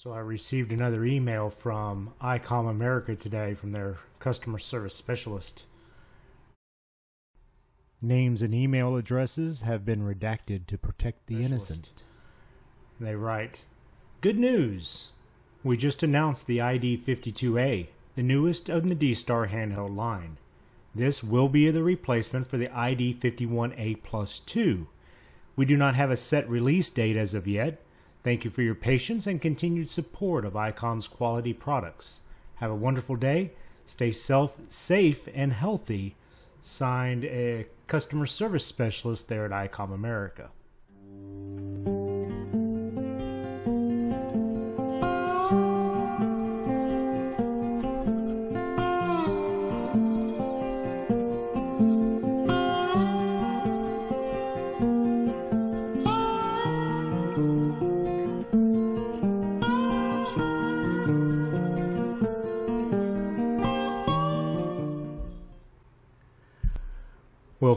So I received another email from ICOM America today from their customer service specialist. Names and email addresses have been redacted to protect the innocent. And they write, Good news! We just announced the ID52A, the newest of the D-Star handheld line. This will be the replacement for the ID51A Plus 2. We do not have a set release date as of yet, Thank you for your patience and continued support of ICOM's quality products. Have a wonderful day. Stay self safe and healthy. Signed a customer service specialist there at ICOM America.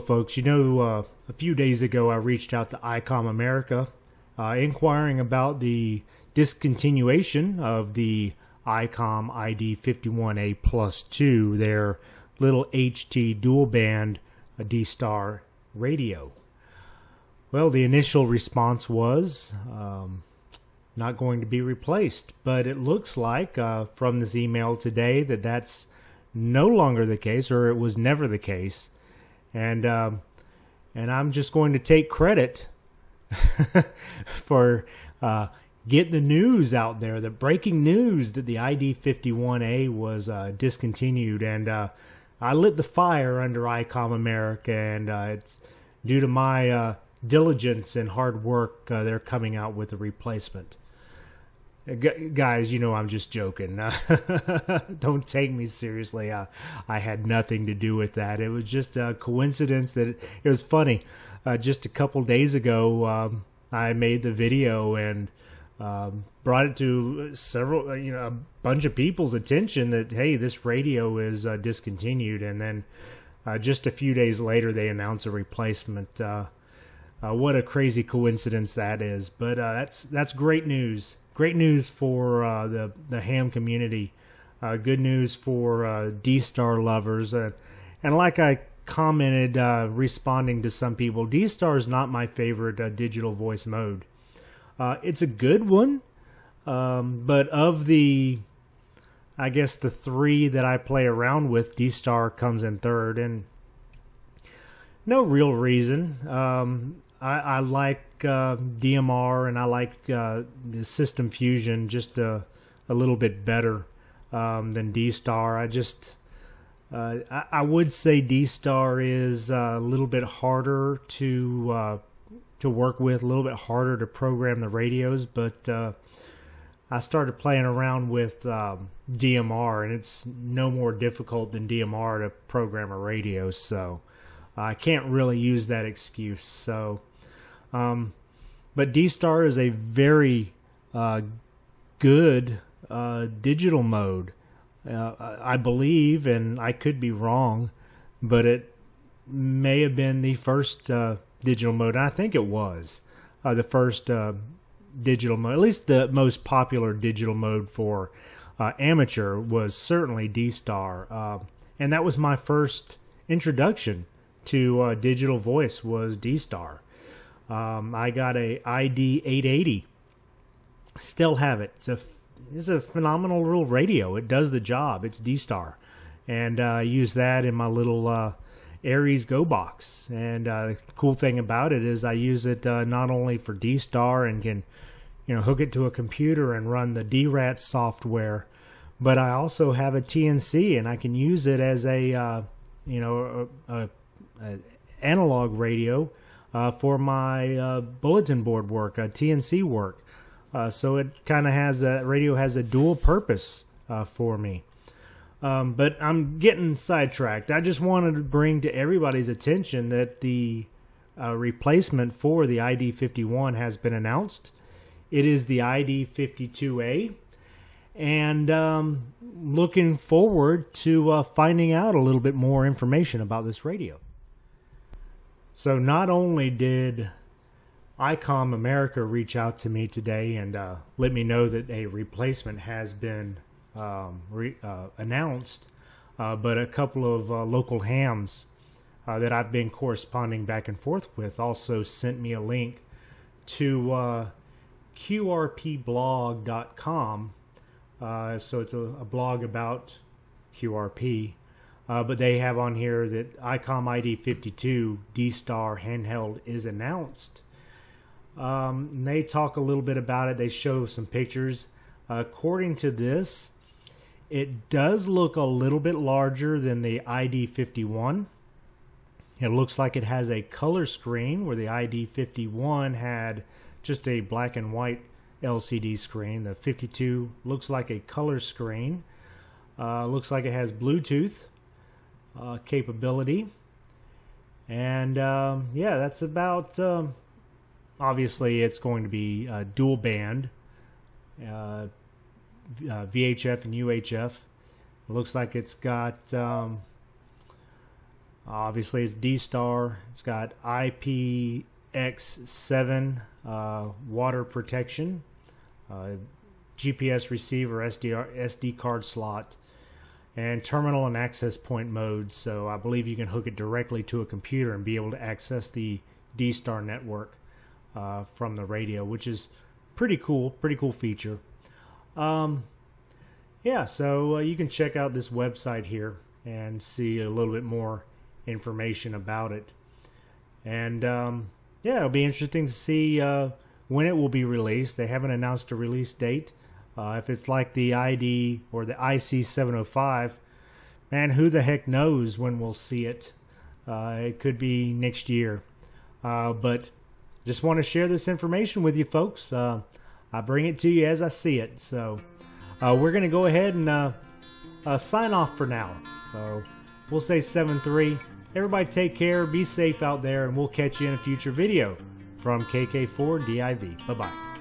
Folks, you know, uh, a few days ago I reached out to ICOM America uh, inquiring about the discontinuation of the ICOM ID 51A Plus 2, their little HT dual band uh, D Star radio. Well, the initial response was um, not going to be replaced, but it looks like uh, from this email today that that's no longer the case, or it was never the case and um, and I'm just going to take credit for uh, getting the news out there, the breaking news that the ID51A was uh, discontinued, and uh, I lit the fire under ICOM America, and uh, it's due to my uh, diligence and hard work, uh, they're coming out with a replacement. Guys, you know I'm just joking. Don't take me seriously. I, I had nothing to do with that. It was just a coincidence that it, it was funny. Uh, just a couple days ago, um, I made the video and um, brought it to several, uh, you know, a bunch of people's attention that hey, this radio is uh, discontinued, and then uh, just a few days later they announce a replacement. Uh, uh, what a crazy coincidence that is! But that's that's great news great news for uh, the the ham community. Uh, good news for uh, D Star lovers, uh, and like I commented, uh, responding to some people, D Star is not my favorite uh, digital voice mode. it's a good one, um, but of the, I guess the three that I play around with, D Star comes in third, and no real reason. Um, I, I like uh, DMR and I like uh, the System Fusion just a, a little bit better um, than D Star. I just uh, I, I, would say D Star is a little bit harder to uh, to work with, a little bit harder to program the radios, but uh, I started playing around with um, DMR, and it's no more difficult than DMR to program a radio. So I can't really use that excuse. So um, but D Star is a very uh, good uh, digital mode. Uh, I believe, and I could be wrong, but it may have been the first uh, digital mode. I think it was uh, the first uh, digital mode, at least the most popular digital mode for amateur was certainly D Star, and that was my first introduction to digital voice was D Star. Um, I got a ID 880. Still have it. It's a it's a phenomenal little radio. It does the job. It's D Star, and uh, I use that in my little uh, ARES Go box. And uh, the cool thing about it is I use it uh, not only for D Star and can you know hook it to a computer and run the DRAT software, but I also have a TNC and I can use it as a uh, you know a, a, a analog radio uh, for my uh, bulletin board work, uh, TNC work. Uh, so it kind of has that radio has a dual purpose uh, for me. Um, but I'm getting sidetracked. I just wanted to bring to everybody's attention that the uh, replacement for the ID51 has been announced. It is the ID52A, and um, looking forward to finding out a little bit more information about this radio. So not only did ICOM America reach out to me today and uh, let me know that a replacement has been um, re- uh, announced, uh, but a couple of uh, local hams uh, that I've been corresponding back and forth with also sent me a link to uh, QRPblog.com. so it's a, a, blog about QRP. But they have on here that ICOM ID 52 D Star handheld is announced. Um, they talk a little bit about it. They show some pictures. Uh, according to this, it does look a little bit larger than the ID51. It looks like it has a color screen where the ID51 had just a black and white LCD screen. The 52 looks like a color screen. Uh, looks like it has Bluetooth uh, capability. And um, yeah, that's about um, obviously it's going to be uh, dual band, uh, uh, VHF and UHF. It looks like it's got um, obviously it's D Star. It's got IPX7 uh, water protection, uh, GPS receiver, SD card slot, and terminal and access point mode. So I believe you can hook it directly to a computer and be able to access the D Star network uh, from the radio, which is pretty cool, pretty cool feature. Um, yeah, so uh, you can check out this website here and see a little bit more information about it. And um, yeah, it'll be interesting to see uh, when it will be released. They haven't announced a release date. Uh, if it's like the ID or the IC 705, man, who the heck knows when we'll see it? Uh, it could be next year. Uh, but just want to share this information with you folks. Uh, I bring it to you as I see it. So uh, we're going to go ahead and uh, sign off for now. So we'll say 7 3. Everybody take care, be safe out there, and we'll catch you in a future video from KK4DIV. Bye bye.